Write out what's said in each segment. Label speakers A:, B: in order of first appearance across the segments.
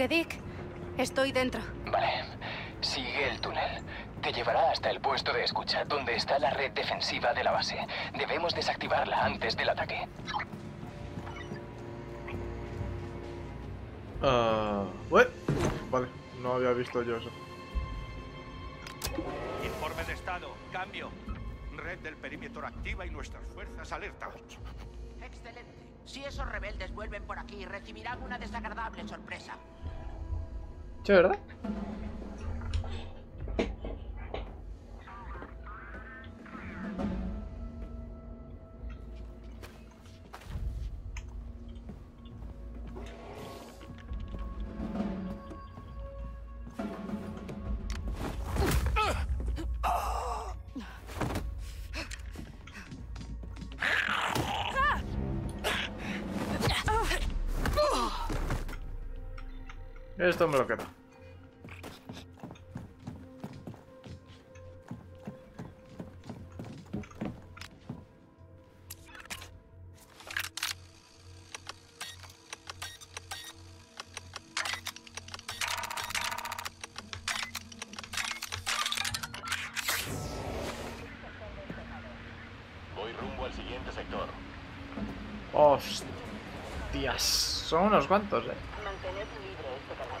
A: Gedik, estoy dentro.
B: Vale. Sigue el túnel. Te llevará hasta el puesto de escucha, donde está la red defensiva de la base. Debemos desactivarla antes del ataque.
C: Ah, ué. Vale, no había visto yo eso.
D: Informe de estado. Cambio. Red del perímetro activa y nuestras fuerzas alertados.
E: Excelente. Si esos rebeldes vuelven por aquí, recibirán una desagradable sorpresa.
C: ¿Sí, verdad? Esto me lo quedo.
F: Voy rumbo al siguiente sector.
C: Hostias. Son unos cuantos, eh.
G: Mantened libre este canal.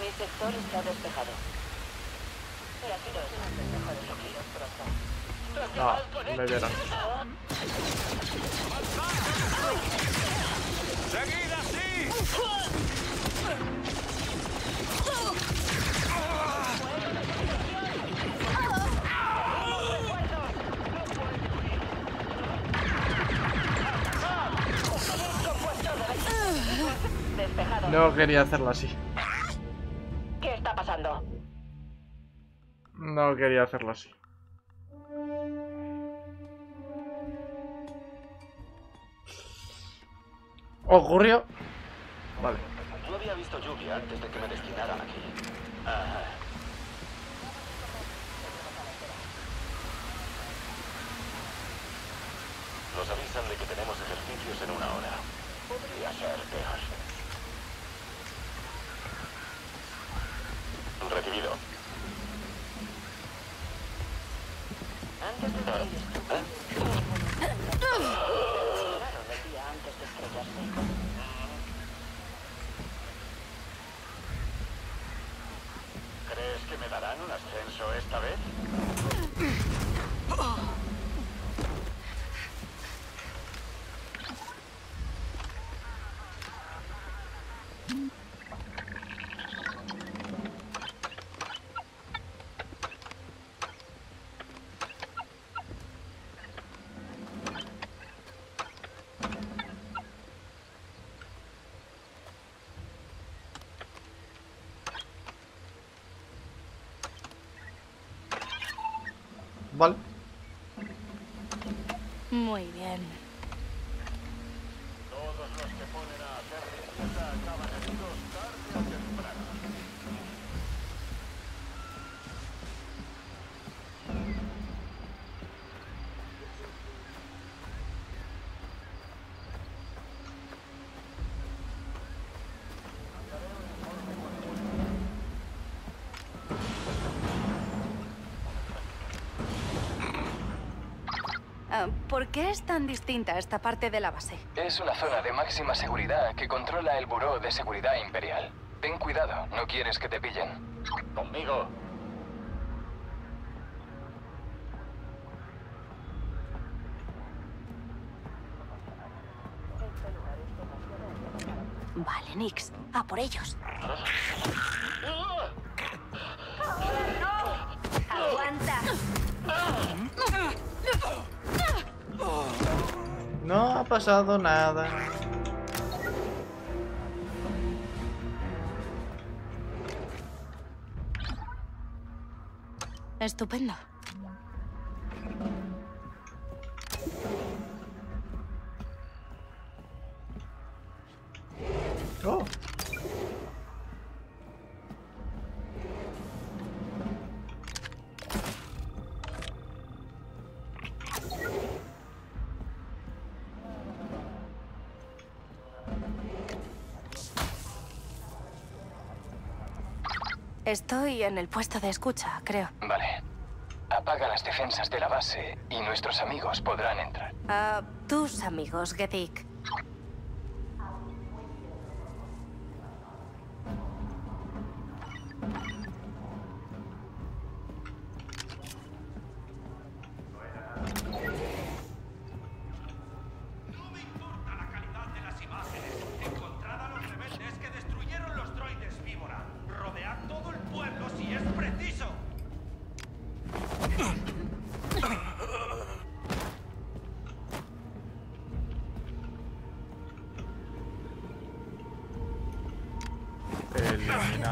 G: Mi sector está despejado. No es más despejo de Soquillos pronto.
C: No, me vieron. No quería hacerlo así.
G: ¿Qué está pasando?
C: No quería hacerlo así. Ocurrió. Vale.
F: No había visto lluvia antes de que me destinaran aquí. Ajá. Nos avisan de que tenemos ejercicios en una hora. Podría ser peor. Recibido.
G: Antes de salir esto.
F: ¿Eh?
G: Llegaron el día antes de estrellarse.
F: ¿Crees que me darán un ascenso esta vez?
C: Vale.
A: Muy bien. ¿Por qué es tan distinta esta parte de la base?
B: Es una zona de máxima seguridad que controla el Buró de Seguridad Imperial. Ten cuidado, no quieres que te pillen.
F: Conmigo.
A: Vale, Nix. A por ellos. ¡Aguanta!
C: No ha pasado nada.
A: Estupendo. Estoy en el puesto de escucha, creo.
B: Vale. Apaga las defensas de la base y nuestros amigos podrán entrar.
A: Ah, tus amigos, Gedik.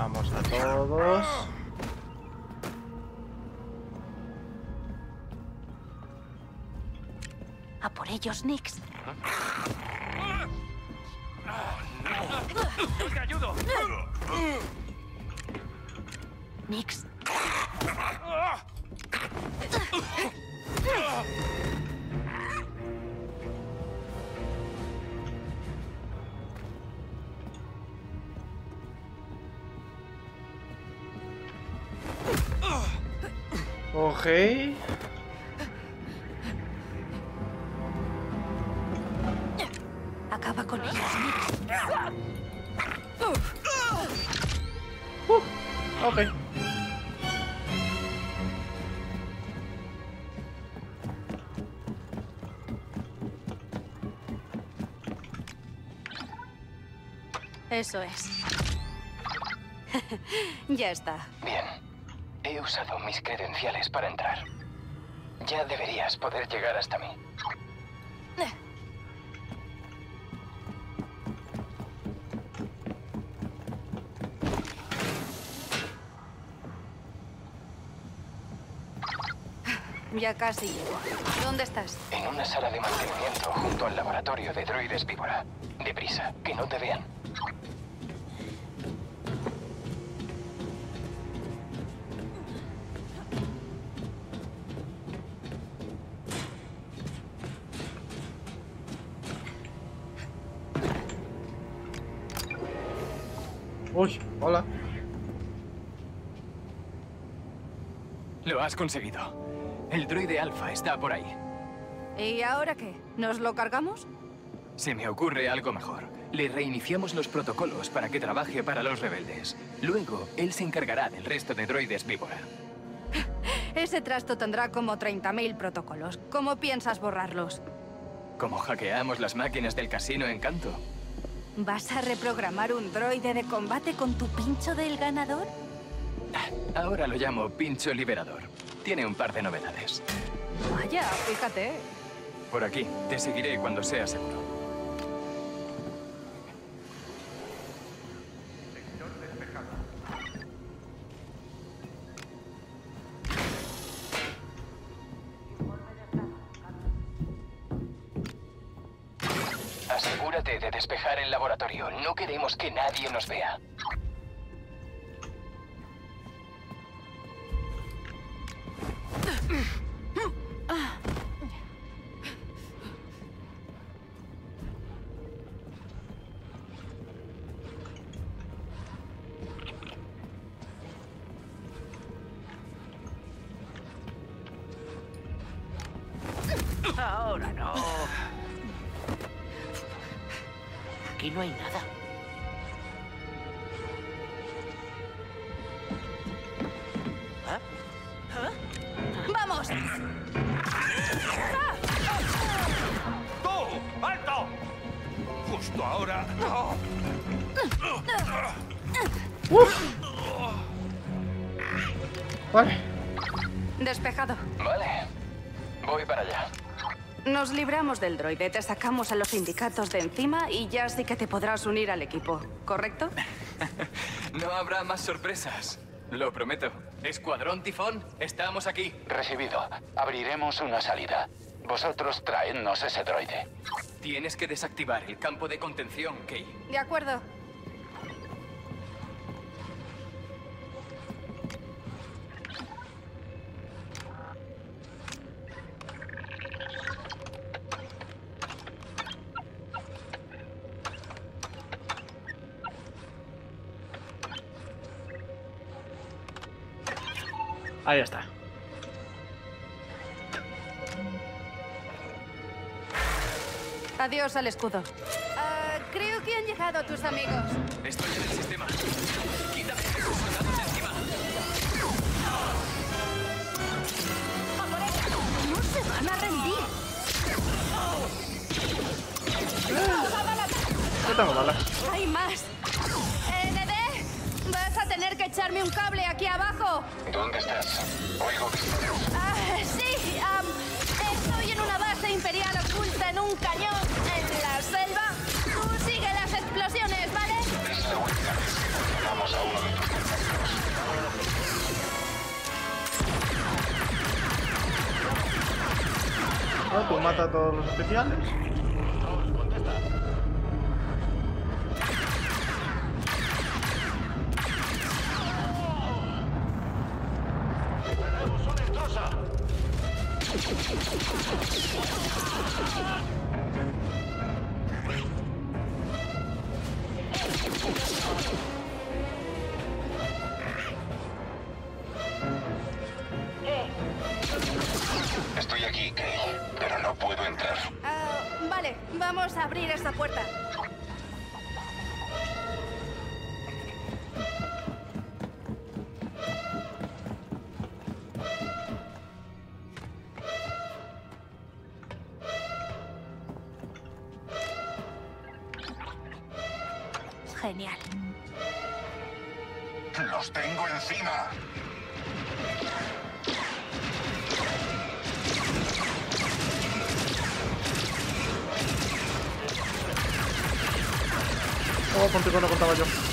C: Eliminamos a todos.
A: A por ellos, Nix.
D: ¡Te ayudo!
A: Nix.
C: Ok.
A: Acaba con ellos, Nix.
C: Ok.
A: Eso es. ya está.
B: Bien. He usado mis credenciales para entrar. Ya deberías poder llegar hasta mí.
A: Ya casi llego. ¿Dónde estás?
B: En una sala de mantenimiento junto al laboratorio de droides víbora. Deprisa, que no te vean.
C: Uy, hola.
B: Lo has conseguido. El droide alfa está por ahí.
A: ¿Y ahora qué? ¿Nos lo cargamos?
B: Se me ocurre algo mejor. Le reiniciamos los protocolos para que trabaje para los rebeldes. Luego, él se encargará del resto de droides víbora.
A: Ese trasto tendrá como 30.000 protocolos. ¿Cómo piensas borrarlos?
B: Como hackeamos las máquinas del casino Encanto.
A: ¿Vas a reprogramar un droide de combate con tu pincho del ganador?
B: Ahora lo llamo Pincho Liberador. Tiene un par de novedades.
A: Vaya, fíjate.
B: Por aquí, te seguiré cuando sea seguro. Que nadie nos vea.
E: Ahora no. Aquí no hay nada.
C: Vale.
A: Despejado.
B: Vale. Voy para allá.
A: Nos libramos del droide, te sacamos a los sindicatos de encima y ya sí que te podrás unir al equipo, ¿correcto?
B: No habrá más sorpresas. Lo prometo. Escuadrón Tifón, estamos aquí. Recibido. Abriremos una salida. Vosotros traednos ese droide. Tienes que desactivar el campo de contención, Key.
A: De acuerdo.
C: Ahí está.
A: Adiós al escudo. Ah, creo que han llegado tus amigos.
B: Estoy en el sistema. Quítame esos soldados de encima.
A: No se van a rendir.
C: Tengo balas.
A: Hay más. Echarme un cable aquí abajo.
H: ¿Dónde estás? Oigo disparos.
A: Ah, sí, am, estoy en una base imperial oculta en un cañón en la selva. Tú sigue las explosiones, ¿vale?
H: Es la única vez que controlamos a uno de tus
C: tú mata a todos los especiales.
H: Encima!
C: Oh, contigo no contaba yo.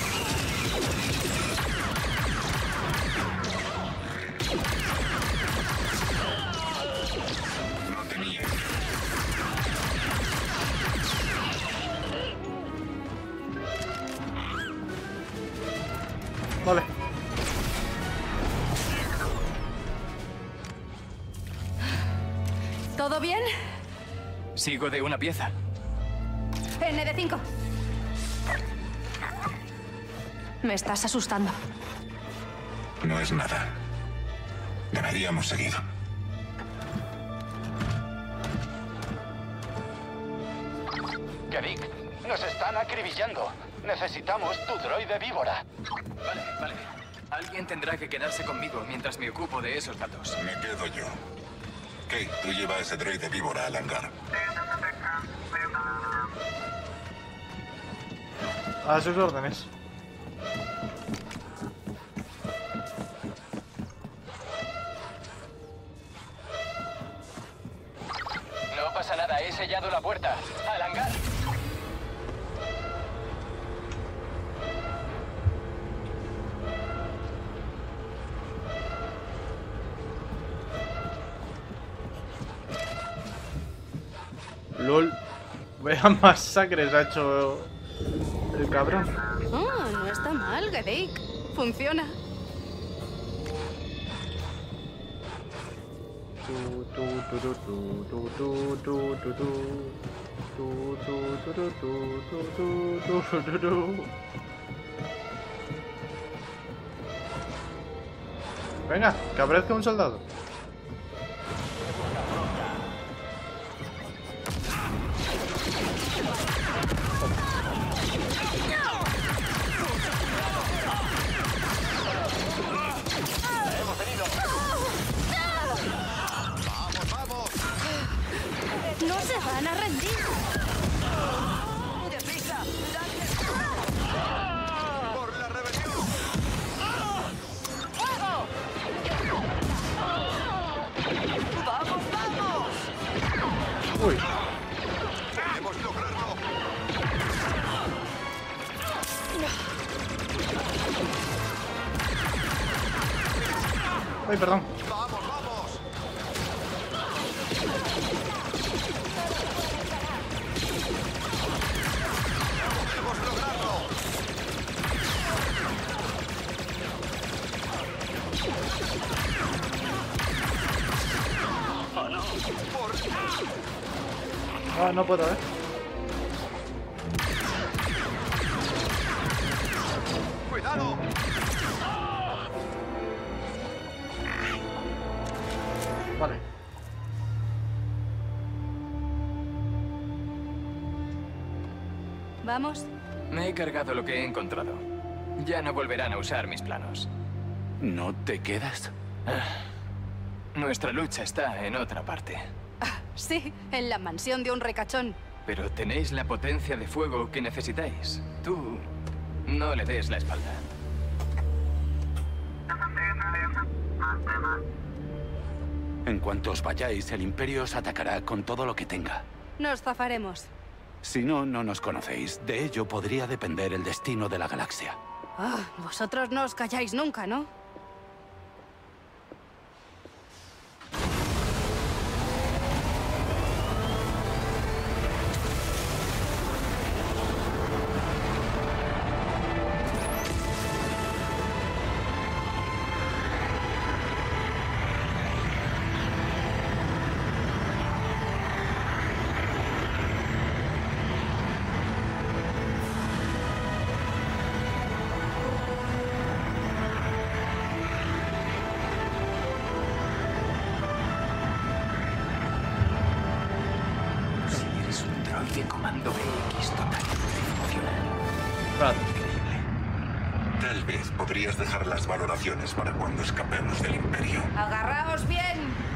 B: De una pieza.
A: ND5. Me estás asustando.
H: No es nada. Deberíamos seguir.
B: Kerik, nos están acribillando. Necesitamos tu droide víbora. Vale, vale. Alguien tendrá que quedarse conmigo mientras me ocupo de esos gatos.
H: Me quedo yo. Kay, tú lleva a ese droide víbora al hangar.
C: A sus órdenes.
B: No pasa nada, he sellado la puerta. ¡Al hangar!
C: LOL. Vaya masacres ha hecho cabrón.
A: Oh, no está mal, Gedeik. Funciona.
C: Venga, que aparezca un soldado.
A: ¡Se van a rendir! ¡Deprisa!
D: ¡Por la rebelión!
C: ¡Fuego!
D: ¡Vamos, vamos!
C: ¡Uy!
D: ¡Ay,
C: perdón!
A: ¿Vamos?
B: Me he cargado lo que he encontrado. Ya no volverán a usar mis planos.
I: ¿No te quedas?
B: Nuestra lucha está en otra parte.
A: Ah, sí, en la mansión de un recachón.
B: Pero tenéis la potencia de fuego que necesitáis. Tú no le des la espalda.
I: En cuanto os vayáis, el Imperio os atacará con todo lo que tenga.
A: Nos zafaremos.
I: Si no, no nos conocéis. De ello podría depender el destino de la galaxia.
A: Ah, vosotros no os calláis nunca, ¿no?
H: Dejar las valoraciones para cuando escapemos del Imperio.
A: ¡Agarraos bien!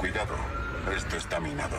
H: Cuidado. Esto está minado.